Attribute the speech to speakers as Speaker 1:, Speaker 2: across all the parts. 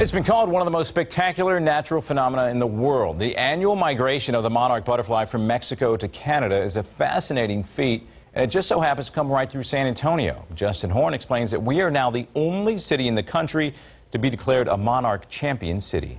Speaker 1: It's been called one of the most spectacular natural phenomena in the world. The annual migration of the monarch butterfly from Mexico to Canada is a fascinating feat, and it just so happens to come right through San Antonio. Justin Horn explains that we are now the only city in the country to be declared a monarch champion city.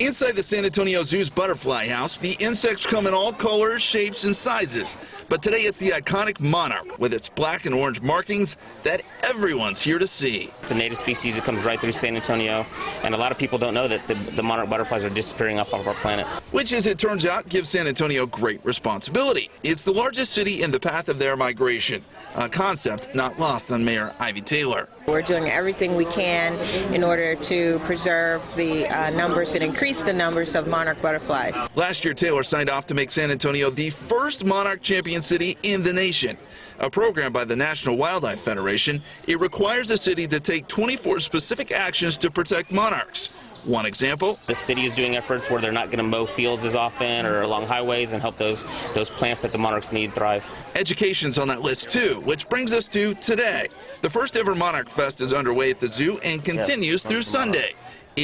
Speaker 2: Inside the San Antonio Zoo's butterfly house, the insects come in all colors, shapes, and sizes. But today it's the iconic monarch with its black and orange markings that everyone's here to see.
Speaker 3: It's a native species that comes right through San Antonio, and a lot of people don't know that the, the monarch butterflies are disappearing off of our planet.
Speaker 2: Which, as it turns out, gives San Antonio great responsibility. It's the largest city in the path of their migration, a concept not lost on Mayor Ivy Taylor.
Speaker 4: We're doing everything we can in order to preserve the uh, numbers and increase the numbers of monarch butterflies.
Speaker 2: Last year, Taylor signed off to make San Antonio the first monarch champion city in the nation. A program by the National Wildlife Federation, it requires the city to take 24 specific actions to protect monarchs. One example.
Speaker 3: The city is doing efforts where they're not going to mow fields as often or along highways and help those, those plants that the monarchs need thrive.
Speaker 2: Education's on that list too, which brings us to today. The first ever Monarch Fest is underway at the zoo and continues through Sunday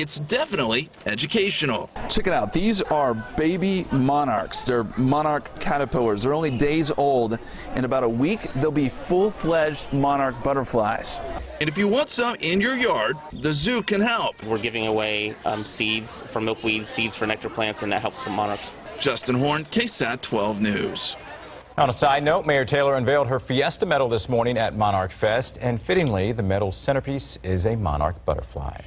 Speaker 2: it's definitely educational.
Speaker 5: Check it out. These are baby monarchs. They're monarch caterpillars. They're only days old. In about a week, they'll be full-fledged monarch butterflies.
Speaker 2: And if you want some in your yard, the zoo can help.
Speaker 3: We're giving away um, seeds for milkweeds, seeds for nectar plants, and that helps the monarchs.
Speaker 2: Justin Horn, KSAT 12 News.
Speaker 1: On a side note, Mayor Taylor unveiled her Fiesta Medal this morning at Monarch Fest, and fittingly, the medal's centerpiece is a monarch butterfly.